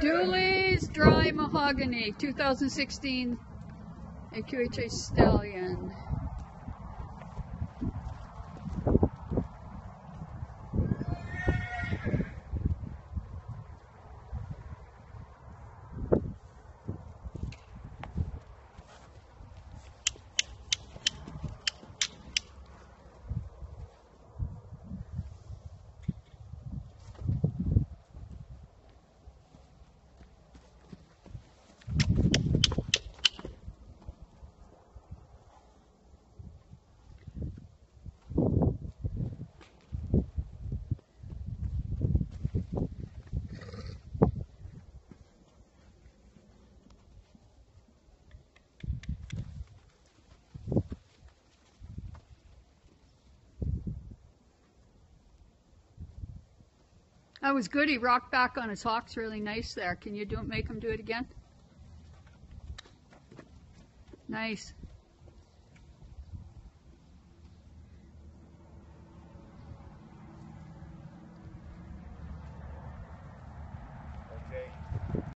Dually's Dry Mahogany 2016 AQHA Stallion. That was good. He rocked back on his hocks really nice there. Can you do make him do it again? Nice. Okay.